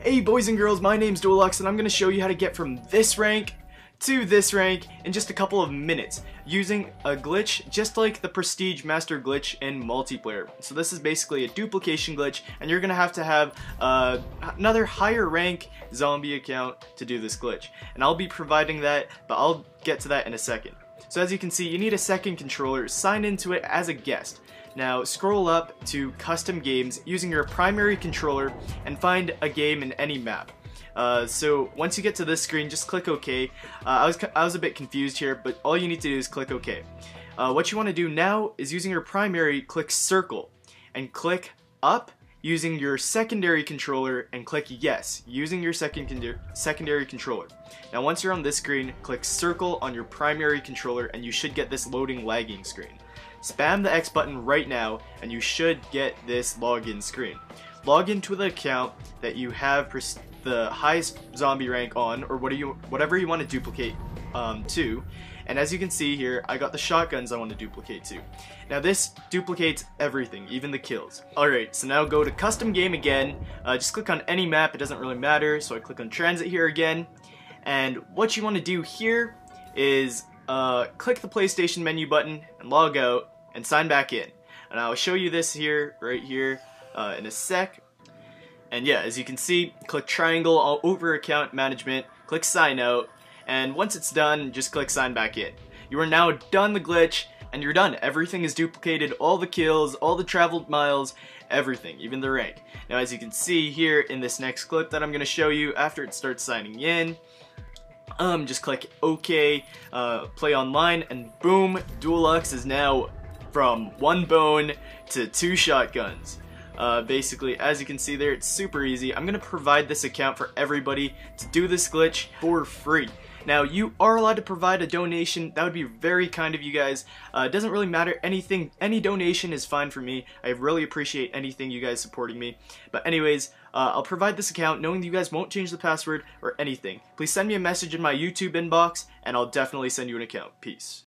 Hey boys and girls, my name's Dualux and I'm going to show you how to get from this rank to this rank in just a couple of minutes using a glitch just like the Prestige Master glitch in multiplayer. So this is basically a duplication glitch and you're going to have to have uh, another higher rank zombie account to do this glitch. And I'll be providing that, but I'll get to that in a second. So as you can see, you need a second controller, sign into it as a guest. Now scroll up to custom games using your primary controller and find a game in any map. Uh, so once you get to this screen, just click OK. Uh, I, was, I was a bit confused here, but all you need to do is click OK. Uh, what you want to do now is using your primary, click circle and click up using your secondary controller and click yes using your second secondary controller. Now once you're on this screen, click circle on your primary controller and you should get this loading lagging screen. Spam the X button right now and you should get this login screen. Log into the account that you have the highest zombie rank on or what you, whatever you want to duplicate um, to and as you can see here, I got the shotguns I want to duplicate too. Now this duplicates everything, even the kills. Alright, so now go to custom game again. Uh, just click on any map, it doesn't really matter. So I click on TranZit here again. And what you want to do here is uh, click the PlayStation menu button and log out and sign back in. And I'll show you this here, right here, uh, in a sec. And yeah, as you can see, click triangle all over account management, click sign out, and once it's done, just click sign back in. You are now done the glitch, and you're done. Everything is duplicated, all the kills, all the traveled miles, everything, even the rank. Now as you can see here in this next clip that I'm going to show you after it starts signing in, um, just click OK, uh, play online, and boom, Dualux is now from one bone to two shotguns. Uh, basically, as you can see there, it's super easy. I'm to provide this account for everybody to do this glitch for free. Now, you are allowed to provide a donation. That would be very kind of you guys. Uh, it doesn't really matter. Anything, any donation is fine for me. I really appreciate anything you guys supporting me. But anyways, uh, I'll provide this account knowing that you guys won't change the password or anything. Please send me a message in my YouTube inbox, and I'll definitely send you an account. Peace.